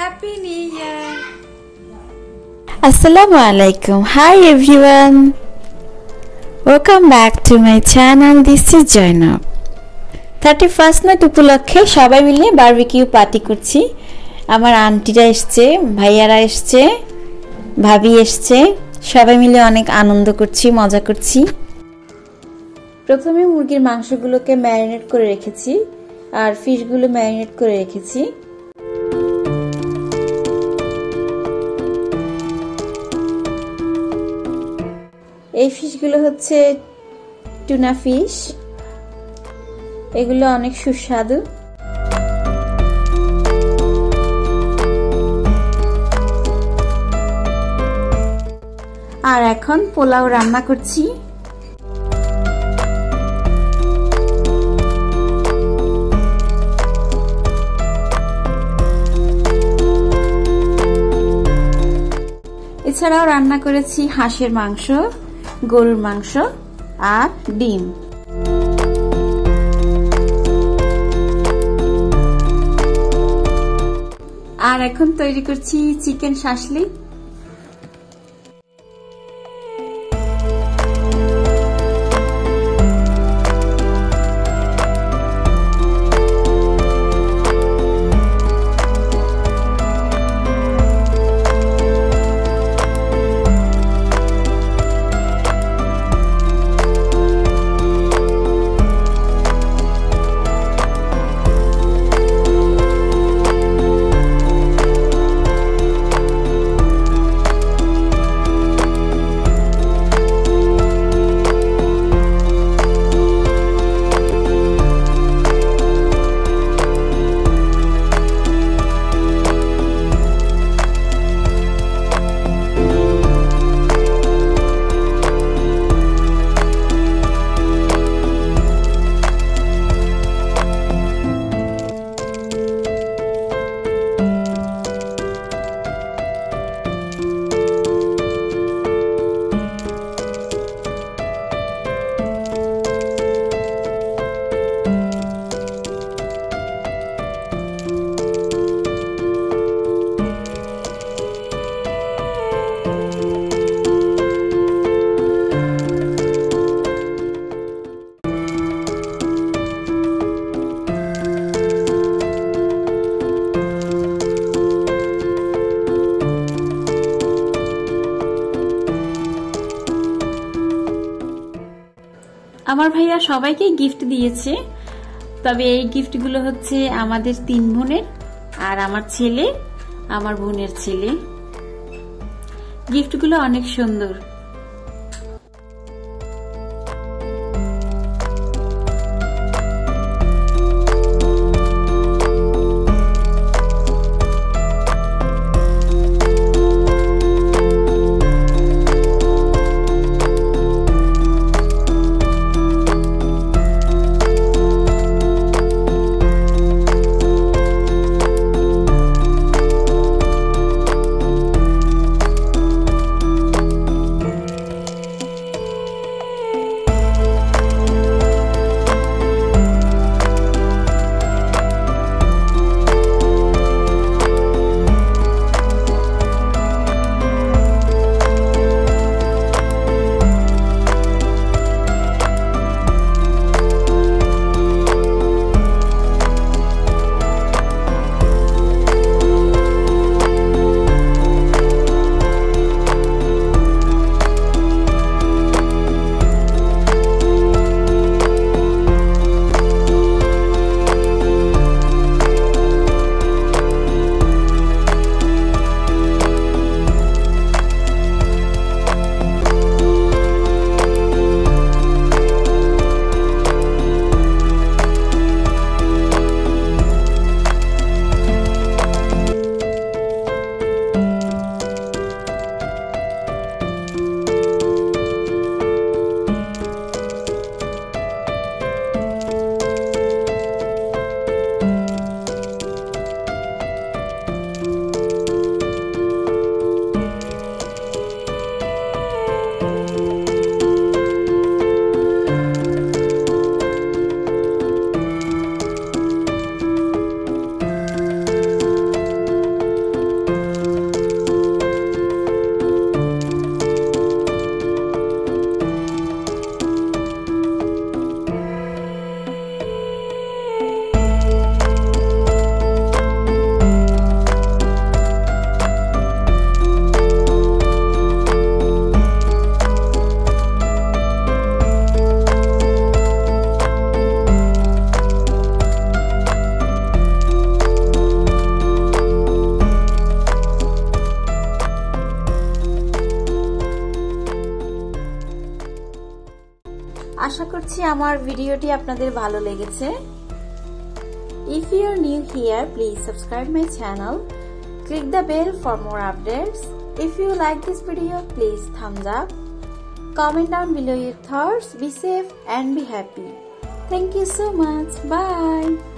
Happy new year Assalamu alaikum. Hi, everyone. Welcome back to my channel. This is Jainab. Thirty first night উপলক্ষে সবাই মিলে barbecue party করছি আমার আন্টিরা এসছে, ভাইয়ারা এসছে, ভাবি এসছে সবাই মিলে অনেক আনন্দ করছি, মজা করছি প্রথমে মুরগির মাংসগুলোকে ম্যারিনেট করে রেখেছি, আর ফিশগুলো ম্যারিনেট করে রেখেছি এই ফিশগুলো হচ্ছে টুনা ফিশ। এগুলো অনেক সুস্বাদু। আর এখন পোলাও রান্না করছি। এছাড়াও রান্না করেছি হাঁসের মাংস। গরুর মাংস আর ডিম। আর এখন তৈরি করছি চিকেন শাসলি। আমার ভাইয়া সবাইকে গিফট দিয়েছে। তবে এই গিফটগুলো হচ্ছে আমাদের তিন বোনের আর আমার ছেলে, আমার বোনের ছেলে। গিফটগুলো অনেক সুন্দর। আমার ভিডিওটি আপনাদের ভালো লেগেছে If you are new here, please subscribe my channel. Click the bell for more updates. If you like this video, please thumbs up. Comment down below your thoughts. Be safe and be happy. Thank you so much. Bye.